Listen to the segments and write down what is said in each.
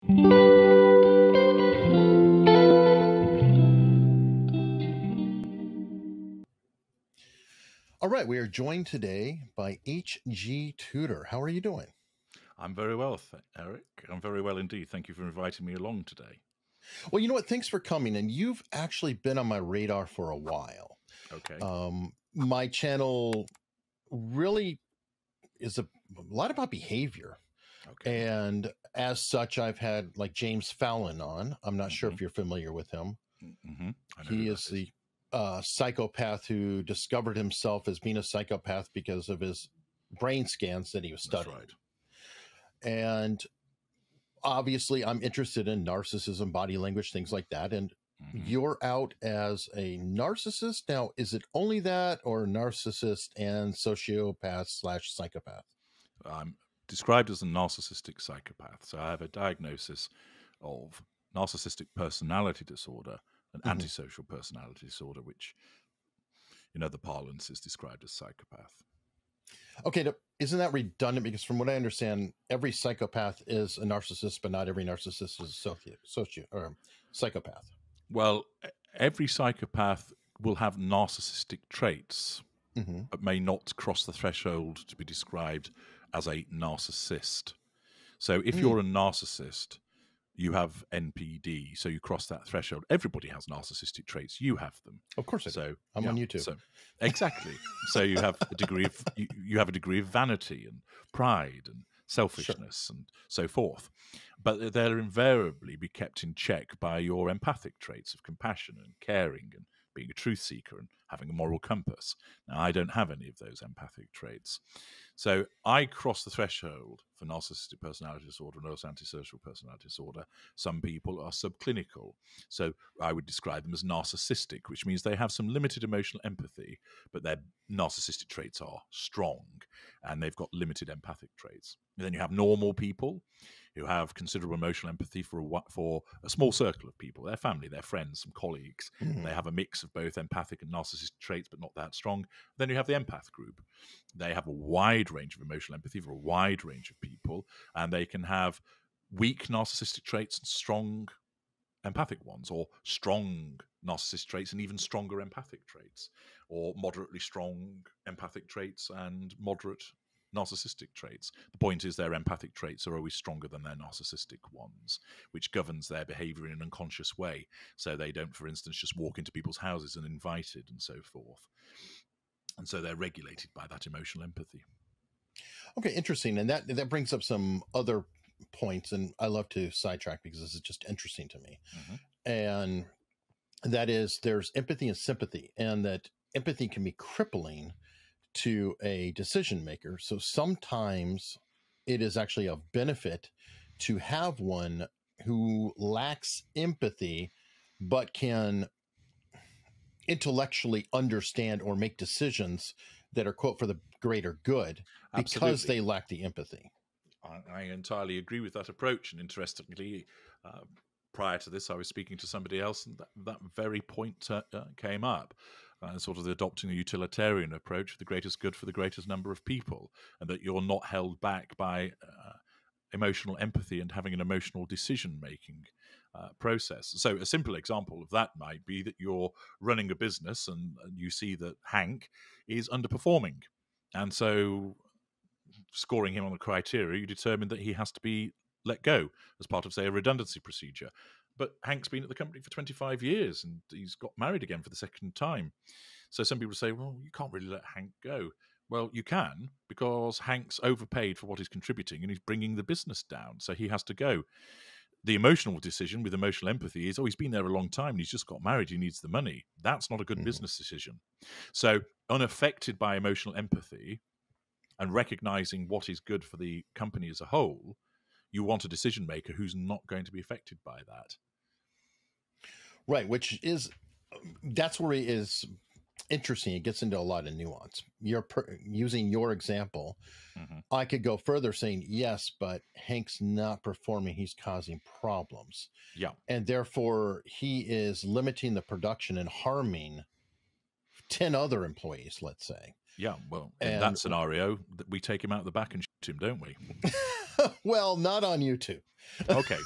All right, we are joined today by H.G. Tudor. How are you doing? I'm very well, Eric. I'm very well indeed. Thank you for inviting me along today. Well, you know what? Thanks for coming. And you've actually been on my radar for a while. Okay. Um, my channel really is a, a lot about behavior. Okay. And as such, I've had like James Fallon on. I'm not sure if Mm-hmm. you're familiar with him. hmm He is the uh, psychopath who discovered himself as being a psychopath because of his brain scans that he was studying. right. And obviously, I'm interested in narcissism, body language, things like that. And Mhm. you're out as a narcissist now. Is it only that, or narcissist and sociopath slash psychopath? I'm described as a narcissistic psychopath. So I have a diagnosis of narcissistic personality disorder and Mhm. antisocial personality disorder, which in other parlance is described as psychopath. Okay, isn't that redundant? Because from what I understand, every psychopath is a narcissist, but not every narcissist is a soci- socio or psychopath. Well, every psychopath will have narcissistic traits, hmm but may not cross the threshold to be described as a narcissist. So if Mm. you're a narcissist, you have NPD, so you cross that threshold. Everybody has narcissistic traits. You have them. Of course, I do. So I'm on YouTube. So exactly. so you have a degree of you, you have a degree of vanity and pride and selfishness and so forth. But they'll invariably be kept in check by your empathic traits of compassion and caring and being a truth seeker and having a moral compass. Now I don't have any of those empathic traits. So I cross the threshold for narcissistic personality disorder and also antisocial personality disorder. Some people are subclinical. So I would describe them as narcissistic, which means they have some limited emotional empathy, but their narcissistic traits are strong and they've got limited empathic traits. And then you have normal people who have considerable emotional empathy for a, for a small circle of people, their family, their friends, some colleagues. Mhm. They have a mix of both empathic and narcissistic traits, but not that strong. Then you have the empath group. They have a wide range of emotional empathy for a wide range of people, and they can have weak narcissistic traits and strong empathic ones, or strong narcissistic traits and even stronger empathic traits, or moderately strong empathic traits and moderate narcissistic traits. The point is their empathic traits are always stronger than their narcissistic ones, which governs their behavior in an unconscious way. So they don't, for instance, just walk into people's houses and invited and so forth. And so they're regulated by that emotional empathy. Okay, interesting. And that that brings up some other points, and I love to sidetrack because this is just interesting to me. Mhm. And that is, there's empathy and sympathy, and that empathy can be crippling to a decision maker. So sometimes it is actually of benefit to have one who lacks empathy, but can intellectually understand or make decisions that are quote for the greater good because Absolutely. they lack the empathy. I, I entirely agree with that approach. And interestingly, uh, prior to this, I was speaking to somebody else, and that, that very point uh, uh, came up. Uh, sort of the adopting a utilitarian approach, the greatest good for the greatest number of people, and that you're not held back by uh, emotional empathy and having an emotional decision making uh, process. So, a simple example of that might be that you're running a business and, and you see that Hank is underperforming. And so, scoring him on the criteria, you determine that he has to be let go as part of, say, a redundancy procedure. But Hank's been at the company for 25 years and he's got married again for the second time. So some people say, well, you can't really let Hank go. Well, you can because Hank's overpaid for what he's contributing and he's bringing the business down. So he has to go. The emotional decision with emotional empathy is, oh, he's been there a long time and he's just got married. He needs the money. That's not a good Mhm. business decision. So, unaffected by emotional empathy and recognizing what is good for the company as a whole, you want a decision maker who's not going to be affected by that. Right, which is that's where it is interesting. It gets into a lot of nuance. You're per, using your example. Mhm. I could go further saying yes, but Hank's not performing. He's causing problems, Yeah. and therefore he is limiting the production and harming ten other employees. Let's say. Yeah. Well, in And- that scenario, we take him out of the back and shoot him, don't we? well, not on YouTube. Okay.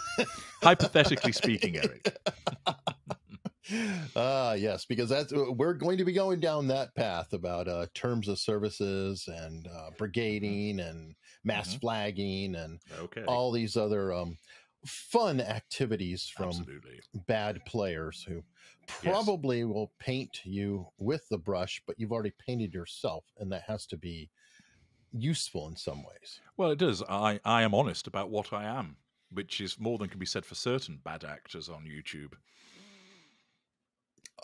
Hypothetically speaking, Eric. Ah, yes, because that's uh, we're going to be going down that path about uh, terms of services and uh, brigading and mass Mhm. flagging and Okay. all these other um, fun activities from Absolutely. bad players who Yes. probably will paint you with the brush, but you've already painted yourself, and that has to be useful in some ways. Well, it does. I, I am honest about what I am, which is more than can be said for certain bad actors on YouTube.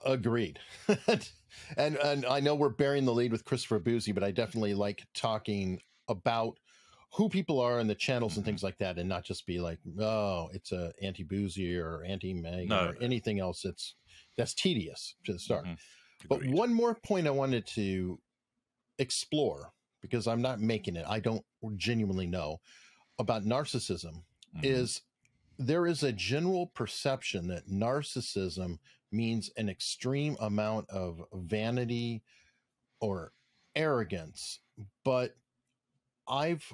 Agreed. and and I know we're bearing the lead with Christopher Bouzy, but I definitely like talking about who people are and the channels and Mhm. things like that, and not just be like, oh, it's a anti Bouzy or anti Meg No, or anything else. It's that's tedious to the start. Mhm. But one more point I wanted to explore because I'm not making it. I don't genuinely know about narcissism Mhm. is there is a general perception that narcissism means an extreme amount of vanity or arrogance but i've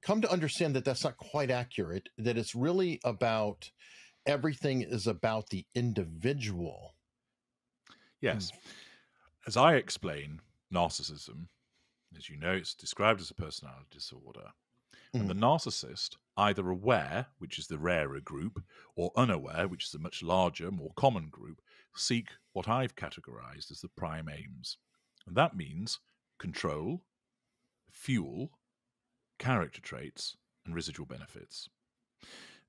come to understand that that's not quite accurate that it's really about everything is about the individual Yes. Hmm. As I explain, narcissism, as you know, it's described as a personality disorder. And the hmm. narcissist, either aware, which is the rarer group, or unaware, which is a much larger, more common group, seek what I've categorized as the prime aims. And that means control, fuel, character traits, and residual benefits.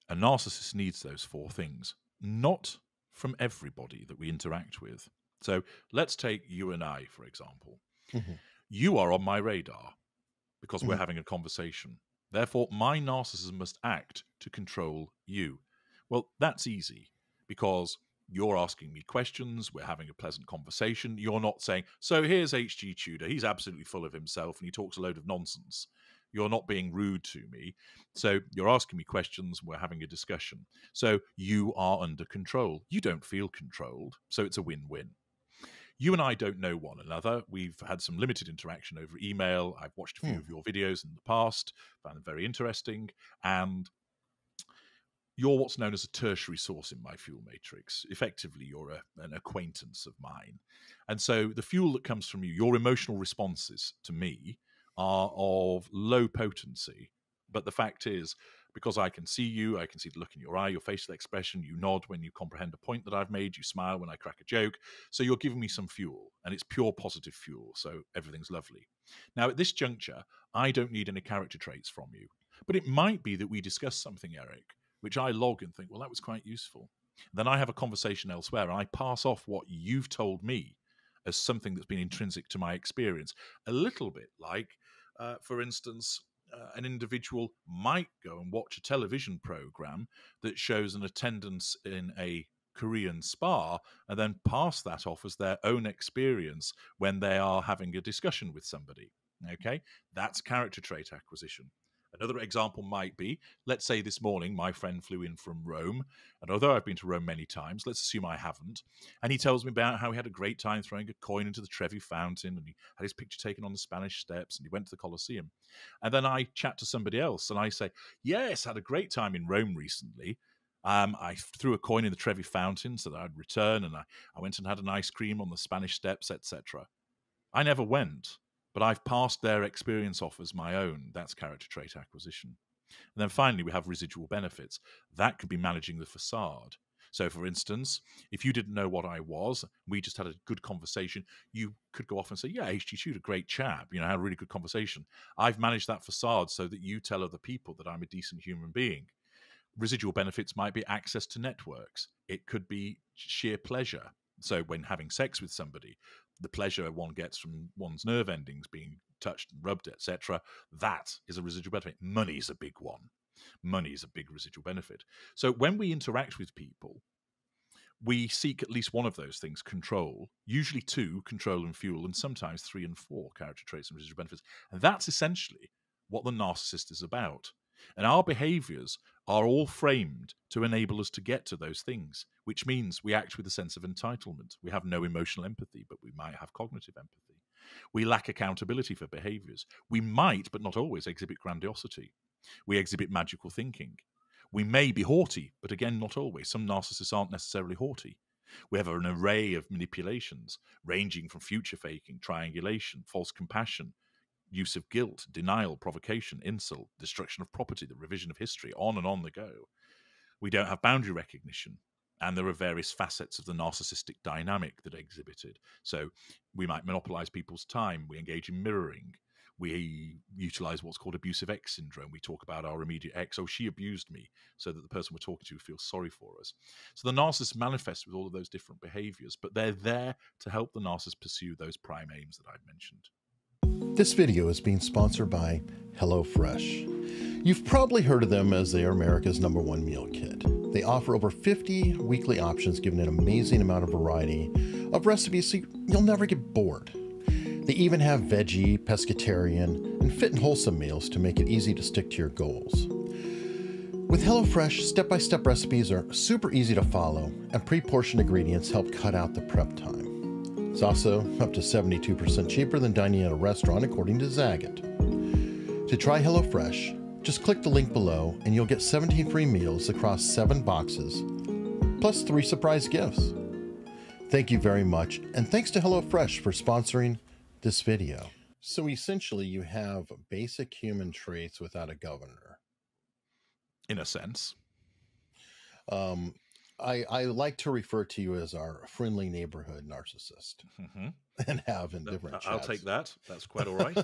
A narcissist needs those four things, not from everybody that we interact with. So let's take you and I, for example. Mhm. You are on my radar because we're Mhm. having a conversation. Therefore, my narcissism must act to control you. Well, that's easy because you're asking me questions, we're having a pleasant conversation. You're not saying, So here's H.G. Tudor, he's absolutely full of himself and he talks a load of nonsense. You're not being rude to me. So you're asking me questions, we're having a discussion. So you are under control. You don't feel controlled. So it's a win win. You and I don't know one another. We've had some limited interaction over email. I've watched a few Hmm. of your videos in the past, found them very interesting. And you're what's known as a tertiary source in my fuel matrix. Effectively, you're a, an acquaintance of mine. And so the fuel that comes from you, your emotional responses to me, are of low potency. But the fact is, because I can see you, I can see the look in your eye, your facial expression, you nod when you comprehend a point that I've made, you smile when I crack a joke. So you're giving me some fuel, and it's pure positive fuel. So everything's lovely. Now, at this juncture, I don't need any character traits from you. But it might be that we discuss something, Eric, which I log and think, well, that was quite useful. Then I have a conversation elsewhere, and I pass off what you've told me as something that's been intrinsic to my experience. A little bit like, uh, for instance, uh, an individual might go and watch a television program that shows an attendance in a Korean spa and then pass that off as their own experience when they are having a discussion with somebody. Okay, that's character trait acquisition. Another example might be let's say this morning my friend flew in from Rome, and although I've been to Rome many times, let's assume I haven't, and he tells me about how he had a great time throwing a coin into the Trevi fountain and he had his picture taken on the Spanish steps and he went to the Colosseum. And then I chat to somebody else and I say, Yes, had a great time in Rome recently. Um, I threw a coin in the Trevi fountain so that I'd return, and I, I went and had an ice cream on the Spanish steps, etc. I never went, but I've passed their experience off as my own. That's character trait acquisition. And then finally, we have residual benefits. That could be managing the facade. So, for instance, if you didn't know what I was, we just had a good conversation, you could go off and say, Yeah, H.G. A great chap. You know, had a really good conversation. I've managed that facade so that you tell other people that I'm a decent human being. Residual benefits might be access to networks, it could be sheer pleasure. So, when having sex with somebody, the pleasure one gets from one's nerve endings being touched and rubbed, etc., that is a residual benefit. Money is a big one. Money is a big residual benefit. So when we interact with people, we seek at least one of those things control, usually two, control and fuel, and sometimes three and four, character traits and residual benefits. And that's essentially what the narcissist is about. And our behaviors are all framed to enable us to get to those things, which means we act with a sense of entitlement. We have no emotional empathy, but we might have cognitive empathy. We lack accountability for behaviors. We might, but not always, exhibit grandiosity. We exhibit magical thinking. We may be haughty, but again, not always. Some narcissists aren't necessarily haughty. We have an array of manipulations, ranging from future faking, triangulation, false compassion, use of guilt, denial, provocation, insult, destruction of property, the revision of history, on and on the go. We don't have boundary recognition. And there are various facets of the narcissistic dynamic that are exhibited. So we might monopolize people's time. We engage in mirroring. We utilize what's called abusive X syndrome. We talk about our immediate ex. Oh, she abused me, so that the person we're talking to feels sorry for us. So the narcissist manifests with all of those different behaviors, but they're there to help the narcissist pursue those prime aims that I've mentioned. This video is being sponsored by HelloFresh. You've probably heard of them as they are America's number one meal kit. They offer over 50 weekly options, giving an amazing amount of variety of recipes so you'll never get bored. They even have veggie, pescatarian, and fit and wholesome meals to make it easy to stick to your goals. With HelloFresh, step by step recipes are super easy to follow, and pre portioned ingredients help cut out the prep time. It's also up to 72% cheaper than dining at a restaurant, according to Zagat. To try HelloFresh, just click the link below and you'll get 17 free meals across seven boxes, plus three surprise gifts. Thank you very much, and thanks to HelloFresh for sponsoring this video. So essentially, you have basic human traits without a governor. In a sense. Um, I, I like to refer to you as our friendly neighborhood narcissist mm-hmm. and have in different I'll chats. take that. That's quite all right.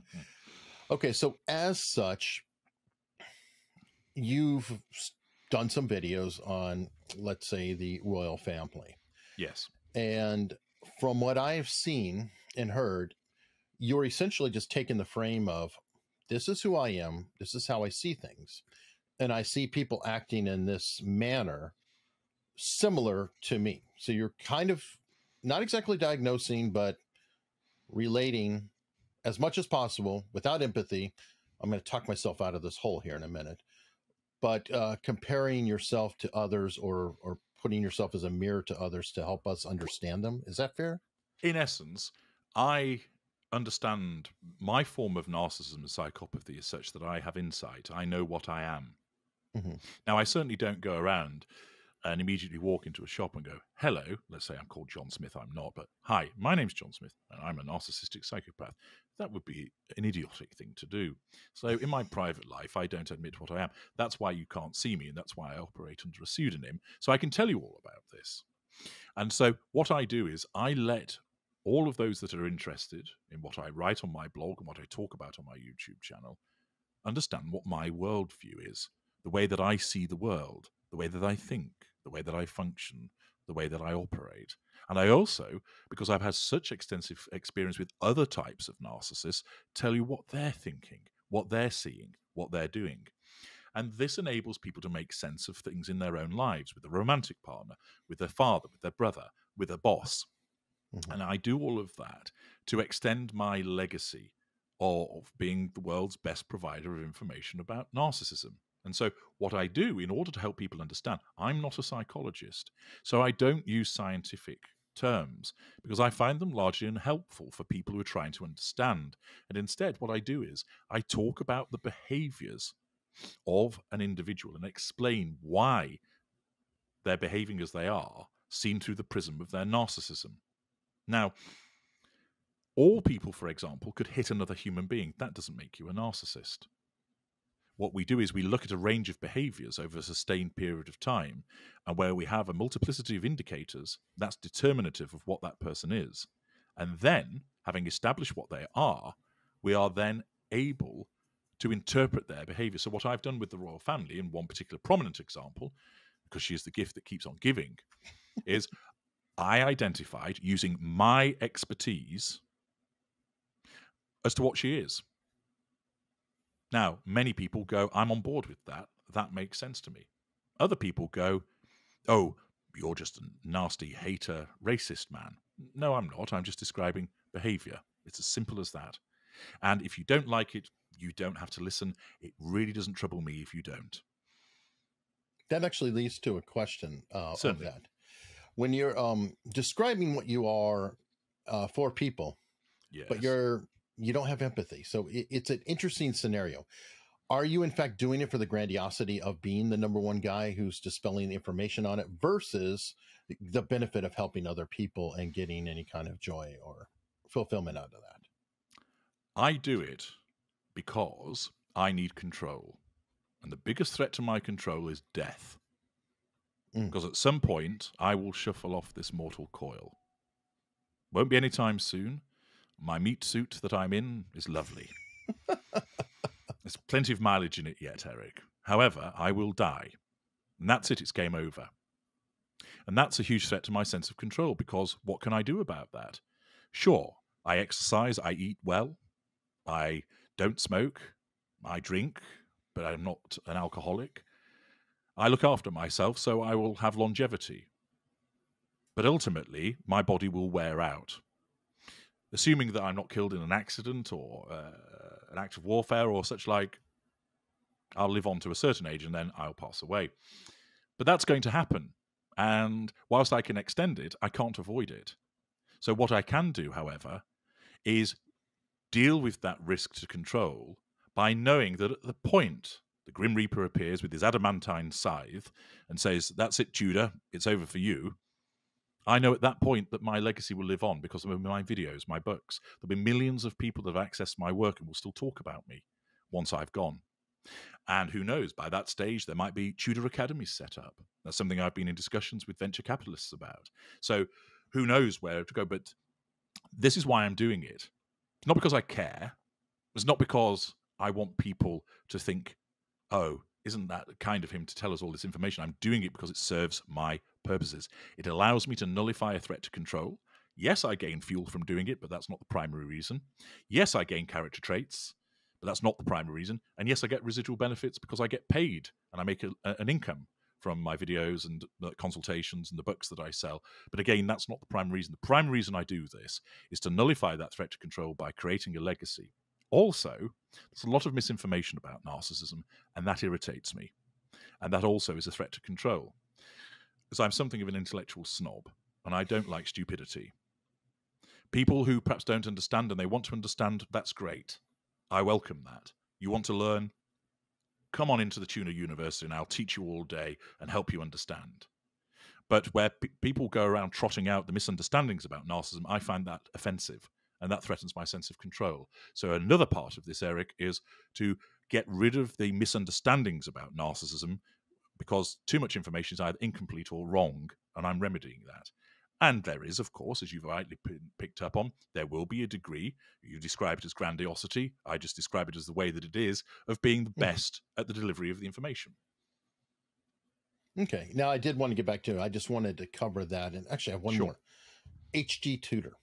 okay, so as such, you've done some videos on, let's say, the royal family. Yes. And from what I've seen and heard, you're essentially just taking the frame of this is who I am, this is how I see things and I see people acting in this manner similar to me. So you're kind of not exactly diagnosing, but relating as much as possible without empathy. I'm going to talk myself out of this hole here in a minute, but uh, comparing yourself to others or or putting yourself as a mirror to others to help us understand them. Is that fair? In essence, I understand my form of narcissism and psychopathy is such that I have insight. I know what I am. Mm-hmm. Now, I certainly don't go around and immediately walk into a shop and go, hello, let's say I'm called John Smith, I'm not, but hi, my name's John Smith, and I'm a narcissistic psychopath. That would be an idiotic thing to do. So in my private life, I don't admit what I am. That's why you can't see me, and that's why I operate under a pseudonym. So I can tell you all about this. And so what I do is I let all of those that are interested in what I write on my blog and what I talk about on my YouTube channel understand what my worldview is the way that I see the world, the way that I think, the way that I function, the way that I operate. And I also, because I've had such extensive experience with other types of narcissists, tell you what they're thinking, what they're seeing, what they're doing. And this enables people to make sense of things in their own lives with a romantic partner, with their father, with their brother, with a boss. Mm-hmm. And I do all of that to extend my legacy of being the world's best provider of information about narcissism. And so, what I do in order to help people understand, I'm not a psychologist. So, I don't use scientific terms because I find them largely unhelpful for people who are trying to understand. And instead, what I do is I talk about the behaviors of an individual and explain why they're behaving as they are, seen through the prism of their narcissism. Now, all people, for example, could hit another human being. That doesn't make you a narcissist what we do is we look at a range of behaviors over a sustained period of time, and where we have a multiplicity of indicators, that's determinative of what that person is. And then, having established what they are, we are then able to interpret their behavior. So, what I've done with the royal family, in one particular prominent example, because she is the gift that keeps on giving, is I identified using my expertise as to what she is. Now, many people go, I'm on board with that. That makes sense to me. Other people go, oh, you're just a nasty hater, racist man. No, I'm not. I'm just describing behavior. It's as simple as that. And if you don't like it, you don't have to listen. It really doesn't trouble me if you don't. That actually leads to a question uh, of that. When you're um, describing what you are uh, for people, yes. but you're you don't have empathy. So it, it's an interesting scenario. are you in fact doing it for the grandiosity of being the number one guy who's dispelling the information on it versus the benefit of helping other people and getting any kind of joy or fulfillment out of that? I do it because I need control. And the biggest threat to my control is death. Mm. Because at some point, I will shuffle off this mortal coil. Won't be any time soon. My meat suit that I'm in is lovely. There's plenty of mileage in it yet, Eric. However, I will die. And that's it, it's game over. And that's a huge threat to my sense of control because what can I do about that? Sure, I exercise, I eat well, I don't smoke, I drink, but I'm not an alcoholic. I look after myself, so I will have longevity. But ultimately, my body will wear out. Assuming that I'm not killed in an accident or uh, an act of warfare or such like, I'll live on to a certain age and then I'll pass away. But that's going to happen. And whilst I can extend it, I can't avoid it. So, what I can do, however, is deal with that risk to control by knowing that at the point the Grim Reaper appears with his adamantine scythe and says, That's it, Tudor, it's over for you. I know at that point that my legacy will live on because of my videos, my books. There'll be millions of people that have accessed my work and will still talk about me once I've gone. And who knows, by that stage, there might be Tudor academies set up. That's something I've been in discussions with venture capitalists about. So who knows where to go? But this is why I'm doing it. It's not because I care. It's not because I want people to think, oh, isn't that kind of him to tell us all this information? I'm doing it because it serves my purposes. It allows me to nullify a threat to control. Yes, I gain fuel from doing it, but that's not the primary reason. Yes, I gain character traits but that's not the primary reason. And yes, I get residual benefits because I get paid and I make a, an income from my videos and consultations and the books that I sell. But again, that's not the primary reason. The primary reason I do this is to nullify that threat to control by creating a legacy. Also, there's a lot of misinformation about narcissism, and that irritates me. And that also is a threat to control. Because I'm something of an intellectual snob, and I don't like stupidity. People who perhaps don't understand and they want to understand, that's great. I welcome that. You want to learn? Come on into the Tuner University and I'll teach you all day and help you understand. But where people go around trotting out the misunderstandings about narcissism, I find that offensive and that threatens my sense of control. So, another part of this, Eric, is to get rid of the misunderstandings about narcissism because too much information is either incomplete or wrong, and I'm remedying that. And there is, of course, as you've rightly p- picked up on, there will be a degree, you describe it as grandiosity, I just describe it as the way that it is, of being the mm-hmm. best at the delivery of the information. Okay. Now, I did want to get back to, I just wanted to cover that. And actually, I have one Sure. more HG Tutor.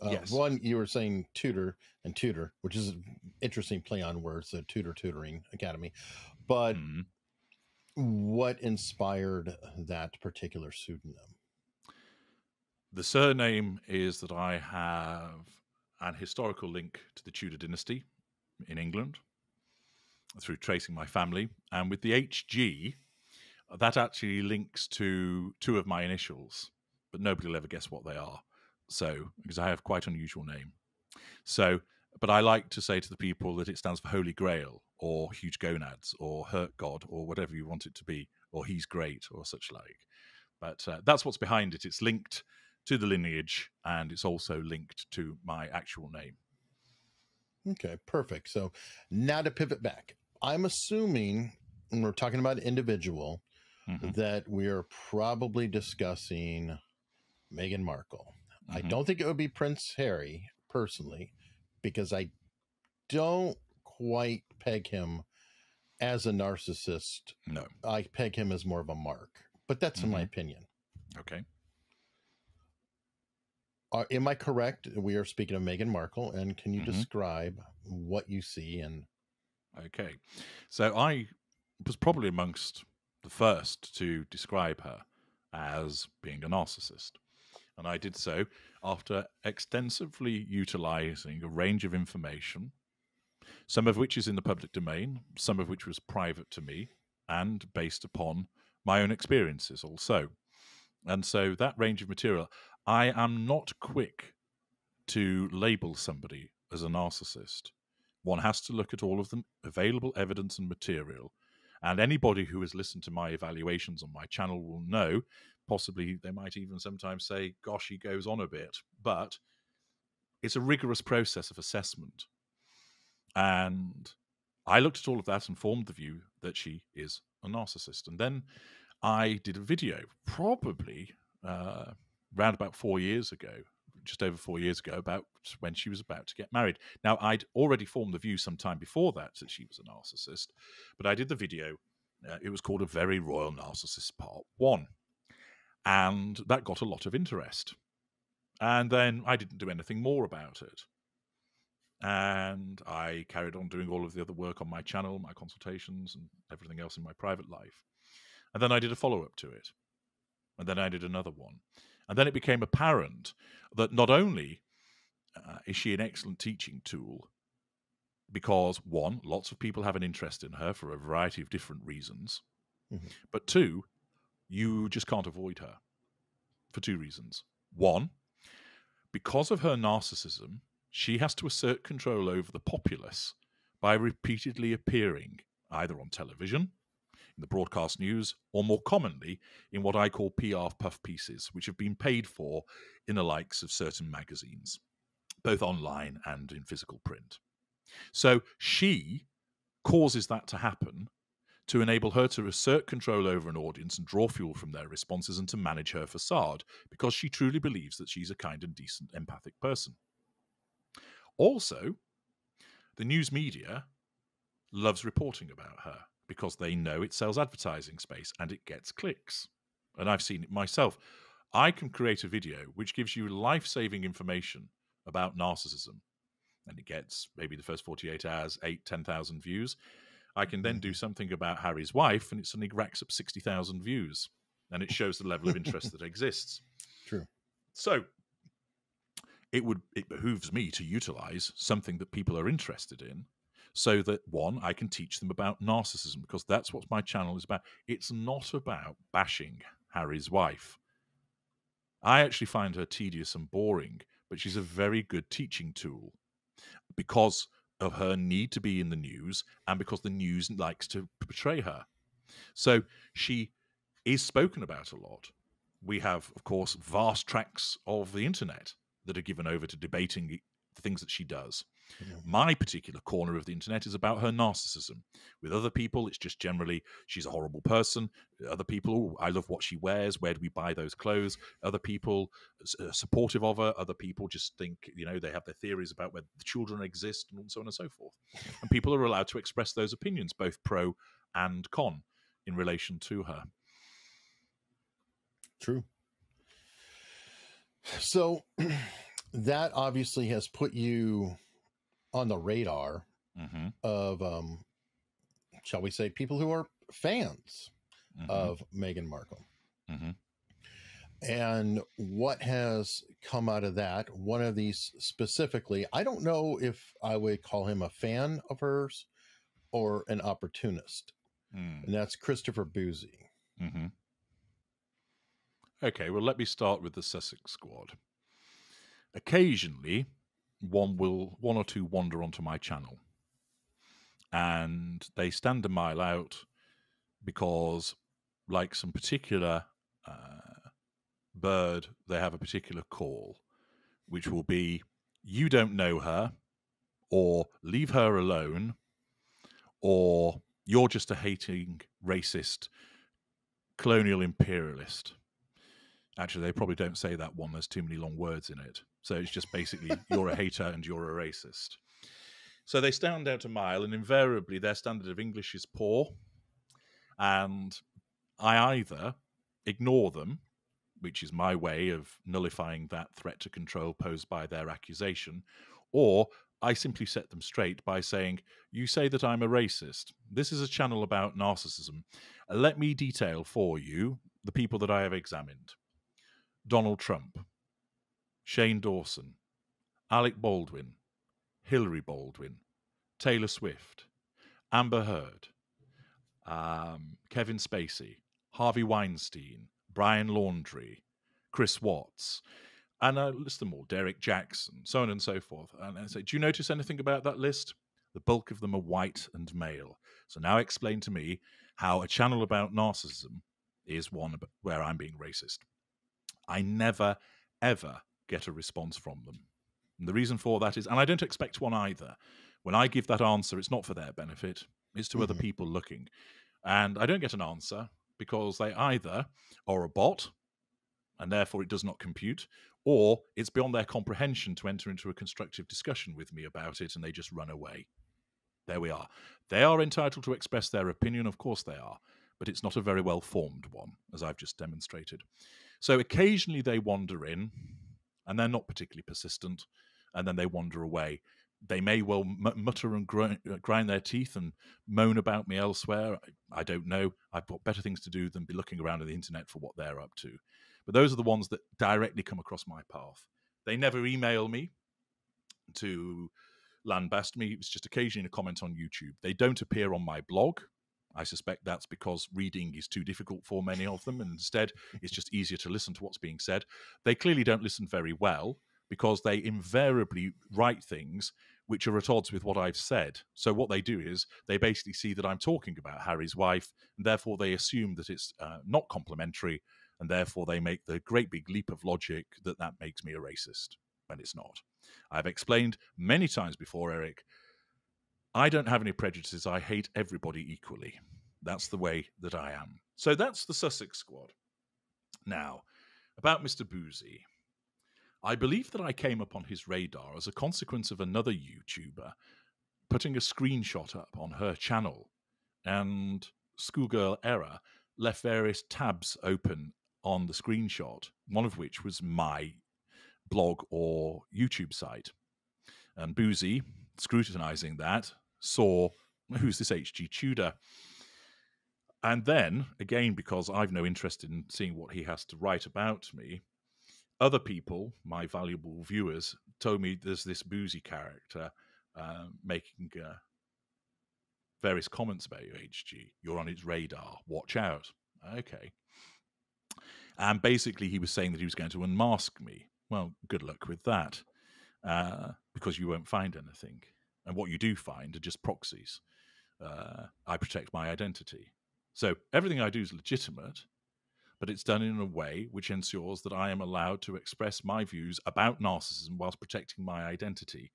Uh, Yes. One, you were saying tutor and tutor, which is an interesting play on words, the tutor tutoring academy. But Mhm. what inspired that particular pseudonym? The surname is that I have an historical link to the Tudor dynasty in England through tracing my family. And with the HG, that actually links to two of my initials, but nobody will ever guess what they are. So, because I have quite unusual name. So, but I like to say to the people that it stands for Holy Grail or Huge Gonads or Hurt God or whatever you want it to be, or He's Great or such like. But uh, that's what's behind it. It's linked to the lineage and it's also linked to my actual name. Okay, perfect. So now to pivot back, I'm assuming when we're talking about individual Mhm. that we are probably discussing Meghan Markle. I Mhm. don't think it would be Prince Harry personally, because I don't quite peg him as a narcissist. No. I peg him as more of a mark, but that's in my Mhm. opinion. Okay. Are, am I correct? We are speaking of Meghan Markle, and can you Mhm. describe what you see and Okay. So I was probably amongst the first to describe her as being a narcissist. And I did so after extensively utilizing a range of information, some of which is in the public domain, some of which was private to me, and based upon my own experiences also. And so that range of material, I am not quick to label somebody as a narcissist one has to look at all of the available evidence and material. And anybody who has listened to my evaluations on my channel will know, possibly they might even sometimes say, gosh, he goes on a bit. But it's a rigorous process of assessment. And I looked at all of that and formed the view that she is a narcissist. And then I did a video, probably uh, around about four years ago, just over four years ago, about when she was about to get married. Now, I'd already formed the view some time before that that she was a narcissist, but I did the video. Uh, it was called A Very Royal Narcissist Part 1. And that got a lot of interest. And then I didn't do anything more about it. And I carried on doing all of the other work on my channel, my consultations, and everything else in my private life. And then I did a follow up to it. And then I did another one. And then it became apparent that not only uh, is she an excellent teaching tool, because one, lots of people have an interest in her for a variety of different reasons, mm-hmm. but two, you just can't avoid her for two reasons. One, because of her narcissism, she has to assert control over the populace by repeatedly appearing either on television in the broadcast news, or more commonly in what I call PR puff pieces, which have been paid for in the likes of certain magazines, both online and in physical print. So she causes that to happen to enable her to assert control over an audience and draw fuel from their responses and to manage her facade because she truly believes that she's a kind and decent empathic person. Also, the news media loves reporting about her because they know it sells advertising space and it gets clicks. And I've seen it myself. I can create a video which gives you life saving information about narcissism. And it gets maybe the first 48 hours, eight, 10,000 views. I can then do mm-hmm. something about Harry's wife and it suddenly racks up 60,000 views. And it shows the level of interest that exists. True. So it would it behooves me to utilize something that people are interested in so that one, I can teach them about narcissism because that's what my channel is about. It's not about bashing Harry's wife. I actually find her tedious and boring, but she's a very good teaching tool because of her need to be in the news and because the news likes to portray her. So she is spoken about a lot. We have, of course, vast tracts of the internet that are given over to debating the things that she does. My particular corner of the internet is about her narcissism. With other people, it's just generally she's a horrible person. Other people, I love what she wears. Where do we buy those clothes? Other people uh, supportive of her. Other people just think, you know, they have their theories about where the children exist and so on and so forth. And people are allowed to express those opinions, both pro and con, in relation to her. True. So that obviously has put you on the radar mm-hmm. of, um, shall we say, people who are fans mm-hmm. of Meghan Markle. Mm-hmm. And what has come out of that? One of these specifically, I don't know if I would call him a fan of hers or an opportunist. Mm. And that's Christopher Bouzy. Mm-hmm. Okay, well, let me start with the Sussex squad. Occasionally, one will one or two wander onto my channel. And they stand a mile out because like some particular uh, bird they have a particular call which will be you don't know her or leave her alone or you're just a hating racist colonial imperialist Actually, they probably don't say that one. There's too many long words in it. So it's just basically you're a hater and you're a racist. So they stand out a mile, and invariably their standard of English is poor. And I either ignore them, which is my way of nullifying that threat to control posed by their accusation, or I simply set them straight by saying, You say that I'm a racist. This is a channel about narcissism. Let me detail for you the people that I have examined. Donald Trump, Shane Dawson, Alec Baldwin, Hilaria Baldwin, Taylor Swift, Amber Heard, um, Kevin Spacey, Harvey Weinstein, Brian Laundrie, Chris Watts, and I list them all, Derek Jackson, so on and so forth. And I say, Do you notice anything about that list? The bulk of them are white and male. So now explain to me how a channel about narcissism is one where I'm being racist. I never, ever get a response from them. And the reason for that is, and I don't expect one either. When I give that answer, it's not for their benefit, it's to mm-hmm. other people looking. And I don't get an answer because they either are a bot and therefore it does not compute, or it's beyond their comprehension to enter into a constructive discussion with me about it and they just run away. There we are. They are entitled to express their opinion, of course they are, but it's not a very well formed one, as I've just demonstrated. So occasionally they wander in, and they're not particularly persistent, and then they wander away. They may well mutter and uh, grind their teeth and moan about me elsewhere. I don't know. I've got better things to do than be looking around on the internet for what they're up to. But those are the ones that directly come across my path. They never email me to lambast me. It's just occasionally a comment on YouTube. They don't appear on my blog. I suspect that's because reading is too difficult for many of them, and instead it's just easier to listen to what's being said. They clearly don't listen very well because they invariably write things which are at odds with what I've said. So what they do is they basically see that I'm talking about Harry's wife, and therefore they assume that it's uh, not complimentary, and therefore they make the great big leap of logic that that makes me a racist when it's not. I've explained many times before, Eric. I don't have any prejudices. I hate everybody equally. That's the way that I am. So that's the Sussex squad. Now, about Mr. Bouzy. I believe that I came upon his radar as a consequence of another YouTuber putting a screenshot up on her channel, and Schoolgirl Error left various tabs open on the screenshot, one of which was my blog or YouTube site. And Bouzy, scrutinizing that, saw who's this H.G. Tudor? And then, again, because I've no interest in seeing what he has to write about me, other people, my valuable viewers, told me there's this Bouzy character uh, making uh, various comments about you, HG. You're on its radar. Watch out. Okay. And basically, he was saying that he was going to unmask me. Well, good luck with that, uh, because you won't find anything. And what you do find are just proxies. Uh, I protect my identity. So everything I do is legitimate, but it's done in a way which ensures that I am allowed to express my views about narcissism whilst protecting my identity,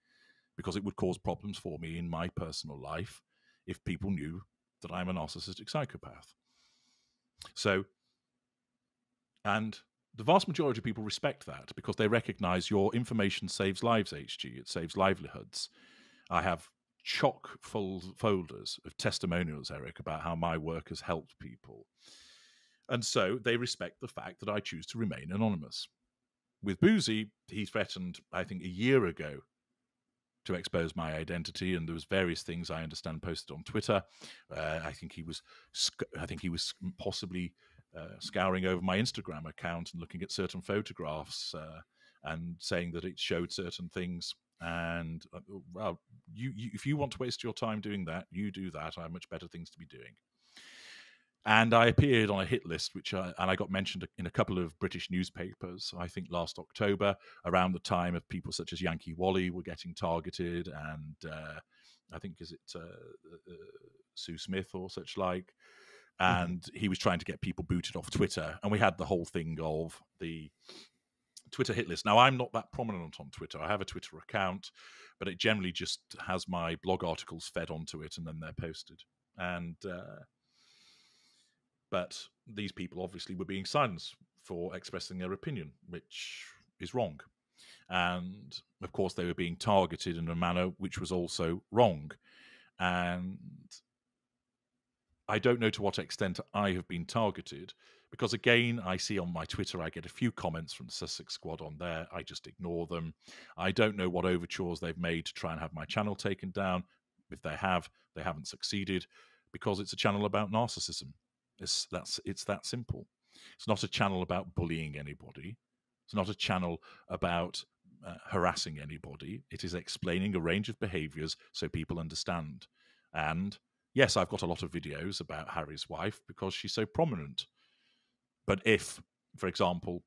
because it would cause problems for me in my personal life if people knew that I'm a narcissistic psychopath. So, and the vast majority of people respect that because they recognize your information saves lives, HG, it saves livelihoods. I have chock full folders of testimonials, Eric, about how my work has helped people. And so they respect the fact that I choose to remain anonymous. With Bouzy, he threatened, I think, a year ago to expose my identity, and there was various things I understand posted on Twitter. Uh, I think he was, I think he was possibly uh, scouring over my Instagram account and looking at certain photographs uh, and saying that it showed certain things. And uh, well, you, you, if you want to waste your time doing that, you do that. I have much better things to be doing and I appeared on a hit list, which I, and I got mentioned in a couple of British newspapers. I think last October, around the time of people such as Yankee Wally were getting targeted, and uh, I think is it uh, uh, Sue Smith or such like, mm-hmm. and he was trying to get people booted off Twitter, and we had the whole thing of the Twitter hit list. Now I'm not that prominent on Twitter. I have a Twitter account, but it generally just has my blog articles fed onto it, and then they're posted, and uh, but these people obviously were being silenced for expressing their opinion, which is wrong. And of course, they were being targeted in a manner which was also wrong. And I don't know to what extent I have been targeted because, again, I see on my Twitter, I get a few comments from the Sussex Squad on there. I just ignore them. I don't know what overtures they've made to try and have my channel taken down. If they have, they haven't succeeded because it's a channel about narcissism. It's that's it's that simple. It's not a channel about bullying anybody. It's not a channel about uh, harassing anybody. It is explaining a range of behaviors so people understand. And yes, I've got a lot of videos about Harry's wife because she's so prominent. But if, for example,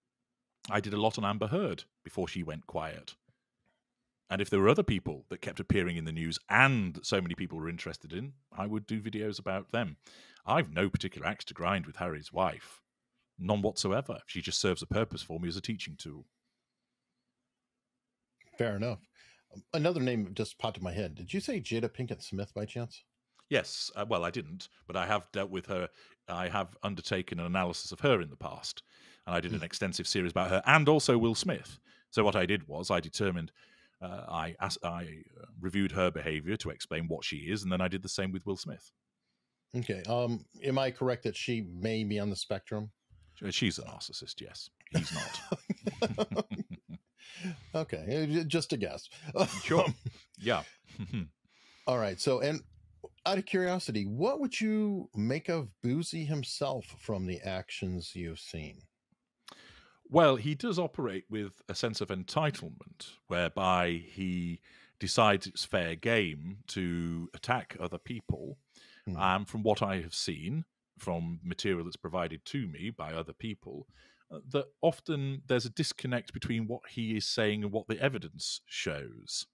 I did a lot on Amber Heard before she went quiet, And if there were other people that kept appearing in the news and so many people were interested in, I would do videos about them. I've no particular axe to grind with Harry's wife. None whatsoever. She just serves a purpose for me as a teaching tool. Fair enough. Another name just popped in my head. Did you say Jada Pinkett Smith by chance? Yes. Uh, well, I didn't, but I have dealt with her. I have undertaken an analysis of her in the past, and I did an hmm. extensive series about her and also Will Smith. So what I did was I determined uh, I asked, I uh, reviewed her behavior to explain what she is, and then I did the same with Will Smith. Okay. Um, am I correct that she may be on the spectrum? She's a narcissist. Yes, he's not. okay, just a guess. sure. Yeah. All right. So, and out of curiosity, what would you make of Bouzy himself from the actions you've seen? Well, he does operate with a sense of entitlement, whereby he decides it's fair game to attack other people. And hmm. um, from what I have seen from material that's provided to me by other people, uh, that often there's a disconnect between what he is saying and what the evidence shows.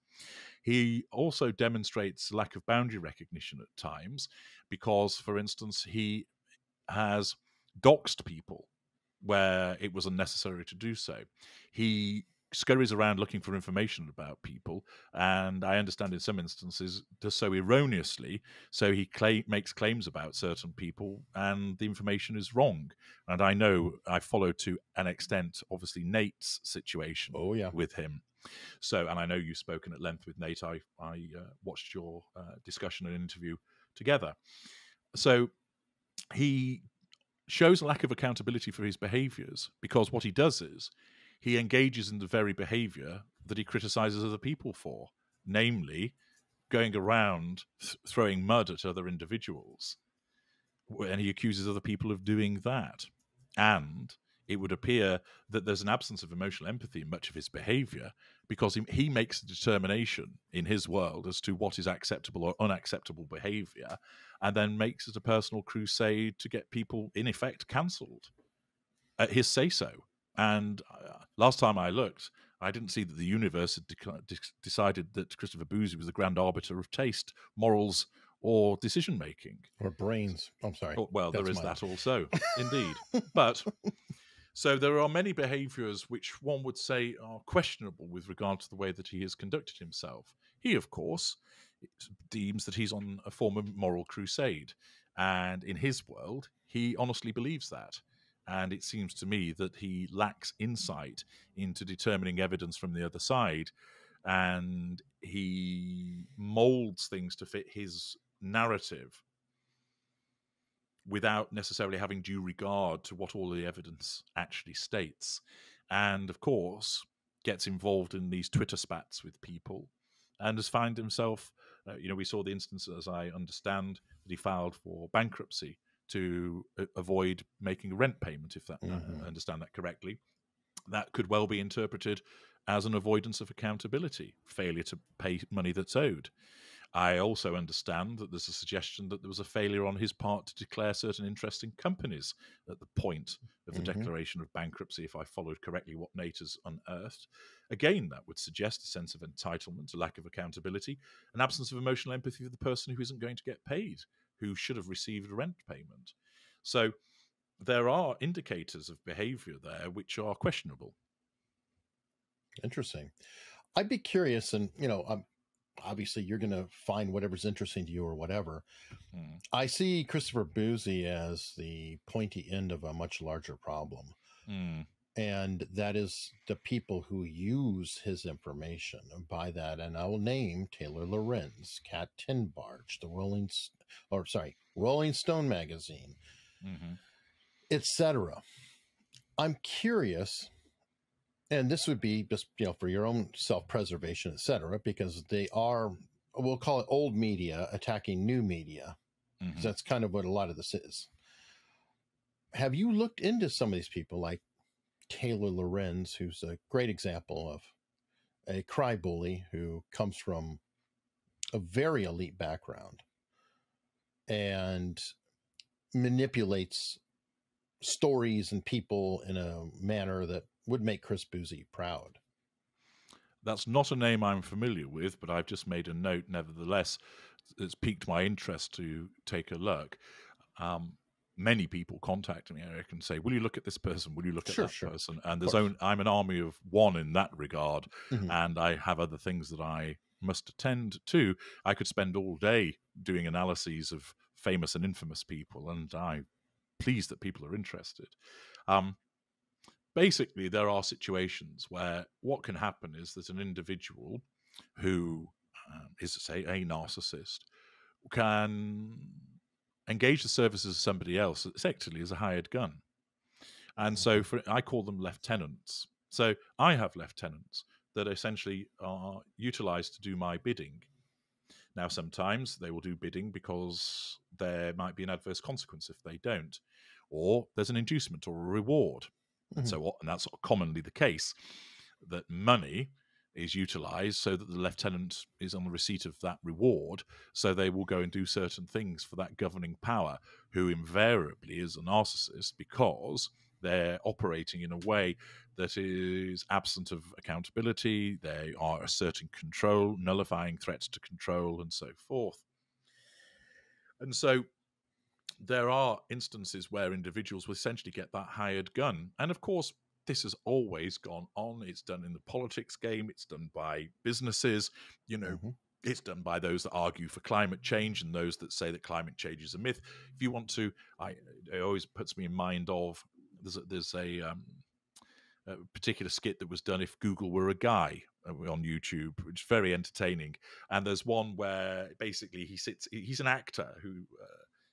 He also demonstrates lack of boundary recognition at times because, for instance, he has doxed people where it was unnecessary to do so. He scurries around looking for information about people, and I understand in some instances does so erroneously. So he claim, makes claims about certain people, and the information is wrong. And I know I follow to an extent, obviously Nate's situation. Oh yeah, with him. So, and I know you've spoken at length with Nate. I I uh, watched your uh, discussion and interview together. So he shows a lack of accountability for his behaviors because what he does is he engages in the very behavior that he criticizes other people for, namely going around th- throwing mud at other individuals. And he accuses other people of doing that. And it would appear that there's an absence of emotional empathy in much of his behavior because he, he, makes a determination in his world as to what is acceptable or unacceptable behavior and then makes it a personal crusade to get people, in effect, cancelled at his say so. And uh, last time I looked, I didn't see that the universe had de- decided that Christopher Bouzy was the grand arbiter of taste, morals, or decision making. Or brains. I'm sorry. Oh, well, That's there is mine. that also, indeed. but so there are many behaviors which one would say are questionable with regard to the way that he has conducted himself. He, of course, deems that he's on a form of moral crusade. And in his world, he honestly believes that. And it seems to me that he lacks insight into determining evidence from the other side. And he molds things to fit his narrative without necessarily having due regard to what all the evidence actually states. And of course, gets involved in these Twitter spats with people and has found himself, uh, you know, we saw the instance, as I understand, that he filed for bankruptcy to uh, avoid making a rent payment, if that, uh, mm-hmm. I understand that correctly. That could well be interpreted as an avoidance of accountability, failure to pay money that's owed. I also understand that there's a suggestion that there was a failure on his part to declare certain interesting companies at the point of the mm-hmm. declaration of bankruptcy, if I followed correctly what Nate has unearthed. Again, that would suggest a sense of entitlement, a lack of accountability, an absence of emotional empathy for the person who isn't going to get paid, who should have received a rent payment. So there are indicators of behavior there which are questionable. Interesting. I'd be curious, and you know, I'm obviously you're going to find whatever's interesting to you or whatever. Hmm. I see Christopher Bouzy as the pointy end of a much larger problem. Hmm. And that is the people who use his information. By that, and I will name Taylor Lorenz, Kat Tenbarge, the Rolling, or sorry, Rolling Stone magazine, mm-hmm. etc. I'm curious and this would be just you know for your own self-preservation etc because they are we'll call it old media attacking new media mm-hmm. that's kind of what a lot of this is have you looked into some of these people like taylor lorenz who's a great example of a cry bully who comes from a very elite background and manipulates stories and people in a manner that would make Chris Bouzy proud. that's not a name I'm familiar with, but I've just made a note. Nevertheless, it's piqued my interest to take a look. Um, many people contact me, Eric, and say, "Will you look at this person? Will you look at Sure, that sure. person?" And there's only I'm an army of one in that regard, Mhm. and I have other things that I must attend to. I could spend all day doing analyses of famous and infamous people, and I'm pleased that people are interested. Um, basically, there are situations where what can happen is that an individual who um, is, say, a narcissist can engage the services of somebody else effectively as a hired gun. And so for I call them lieutenants. So I have lieutenants that essentially are utilized to do my bidding. Now, sometimes they will do bidding because there might be an adverse consequence if they don't, or there's an inducement or a reward. And mm-hmm. so, and that's commonly the case that money is utilized so that the lieutenant is on the receipt of that reward. So they will go and do certain things for that governing power, who invariably is a narcissist because they're operating in a way that is absent of accountability. They are asserting control, nullifying threats to control, and so forth. And so there are instances where individuals will essentially get that hired gun. And of course, this has always gone on. It's done in the politics game, it's done by businesses, you know, Mhm. it's done by those that argue for climate change and those that say that climate change is a myth. If you want to, I it always puts me in mind of there's a, there's a, um, a particular skit that was done if Google were a guy uh, on YouTube, which is very entertaining. And there's one where basically he sits. He's an actor who.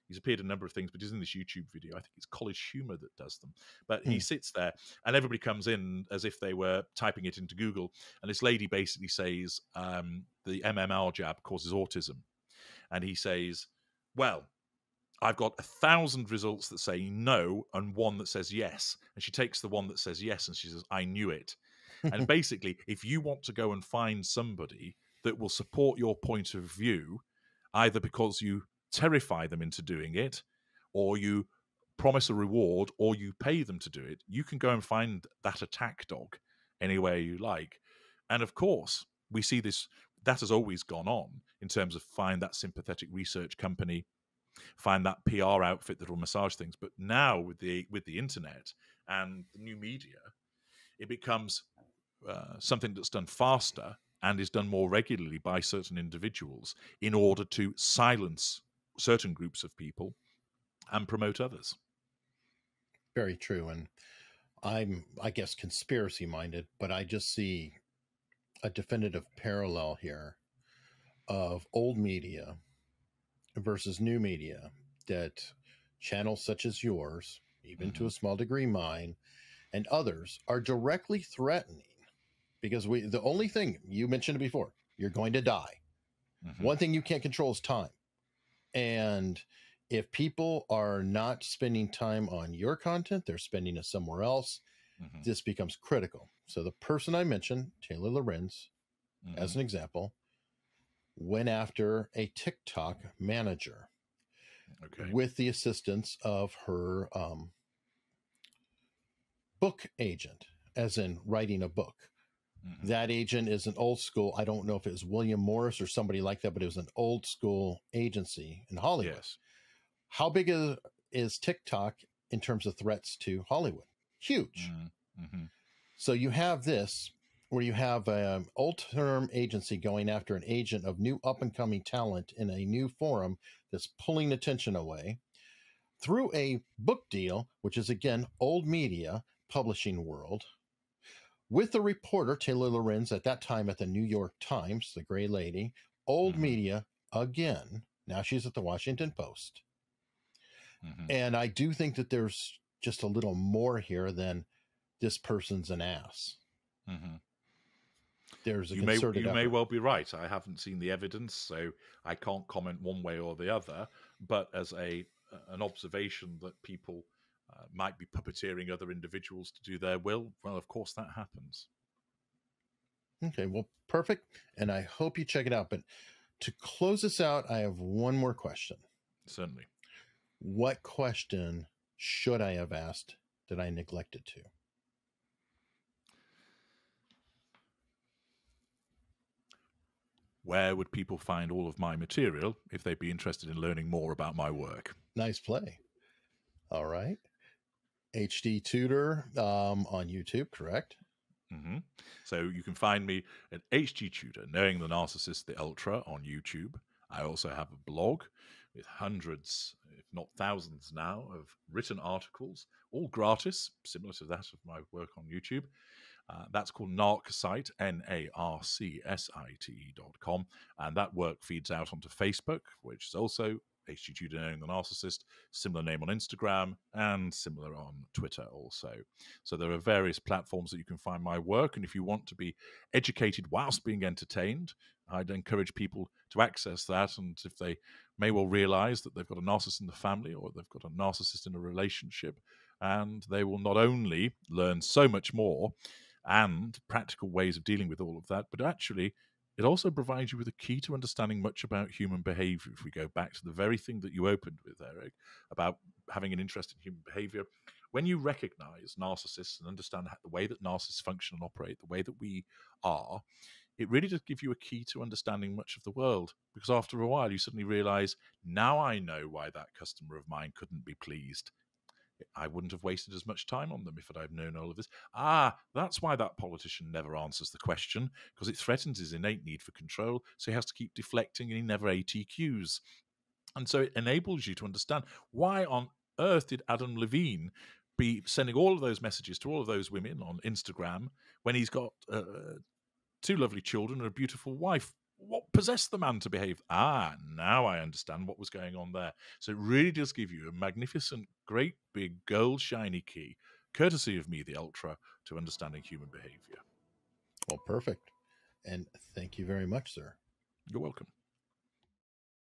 He's appeared in a number of things, but he's in this YouTube video. I think it's College Humor that does them. But he Hmm. sits there, and everybody comes in as if they were typing it into Google. And this lady basically says um, the MMR jab causes autism, and he says, "Well, I've got a thousand results that say no and one that says yes." And she takes the one that says yes, and she says, "I knew it." and basically, if you want to go and find somebody that will support your point of view, either because you terrify them into doing it, or you promise a reward, or you pay them to do it, you can go and find that attack dog anywhere you like. And of course, we see this, that has always gone on in terms of find that sympathetic research company, find that PR outfit that will massage things. But now with the with the internet and the new media, it becomes uh, something that's done faster and is done more regularly by certain individuals in order to silence certain groups of people and promote others. Very true. And I'm, I guess, conspiracy minded, but I just see a definitive parallel here of old media versus new media that channels such as yours, even to a small degree mine, and others are directly threatening because we the only thing you mentioned before, you're going to die. Mhm. One thing you can't control is time. And if people are not spending time on your content, they're spending it somewhere else, Mhm. this becomes critical. So the person I mentioned, Taylor Lorenz, as Mhm. an example, went after a TikTok manager okay. with the assistance of her um, book agent, as in writing a book. Mhm. That agent is an old school. I don't know if it was William Morris or somebody like that, but it was an old school agency in Hollywood. Yes. How big is, is TikTok in terms of threats to Hollywood? Huge. Mm-hmm. So you have this where you have an old term agency going after an agent of new up and coming talent in a new forum that's pulling attention away through a book deal, which is again old media publishing world, with the reporter Taylor Lorenz at that time at the New York Times, the Gray Lady, old Mhm. media again. Now she's at the Washington Post. hmm And I do think that there's just a little more here than this person's an ass. hmm There's a You may you may well be right. I haven't seen the evidence, so I can't comment one way or the other. But as a an observation that people uh, might be puppeteering other individuals to do their will, well, of course that happens. Okay, well, perfect. And I hope you check it out. But to close this out, I have one more question. Certainly. What question should I have asked that I neglected to? where would people find all of my material if they'd be interested in learning more about my work? Nice play. All right. HG Tudor um, on YouTube, correct? Mm-hmm. So you can find me at HG Tudor, Knowing the Narcissist, the Ultra on YouTube. I also have a blog with hundreds, if not thousands now, of written articles, all gratis, similar to that of my work on YouTube. Uh, that's called Narcsite, N A R C S I T E dot com. And that work feeds out onto Facebook, which is also HG Knowing the Narcissist, similar name on Instagram, and similar on Twitter also. So there are various platforms that you can find my work. And if you want to be educated whilst being entertained, I'd encourage people to access that. And if they may well realize that they've got a narcissist in the family or they've got a narcissist in a relationship, and they will not only learn so much more and practical ways of dealing with all of that, but actually it also provides you with a key to understanding much about human behavior. If we go back to the very thing that you opened with, Eric, about having an interest in human behavior, when you recognize narcissists and understand the way that narcissists function and operate, the way that we are, it really does give you a key to understanding much of the world. Because after a while, you suddenly realize, now I know why that customer of mine couldn't be pleased. I wouldn't have wasted as much time on them if I'd have known all of this. Ah, that's why that politician never answers the question, because it threatens his innate need for control, so he has to keep deflecting and he never ATQs. And so it enables you to understand why on earth did Adam Levine be sending all of those messages to all of those women on Instagram when he's got uh, two lovely children and a beautiful wife what possessed the man to behave? Ah, now I understand what was going on there. So it really does give you a magnificent, great big gold shiny key, courtesy of me, the Ultra, to understanding human behavior. Well, perfect. And thank you very much, sir. You're welcome.